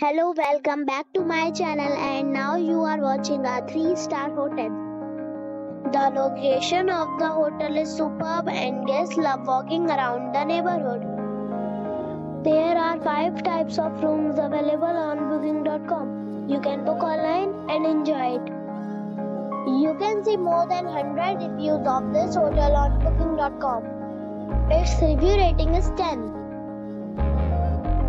Hello, welcome back to my channel and now you are watching a 3 star hotel. The location of the hotel is superb and guests love walking around the neighborhood. There are 5 types of rooms available on booking.com. You can book online and enjoy it. You can see more than 100 reviews of this hotel on booking.com. Its review rating is 10.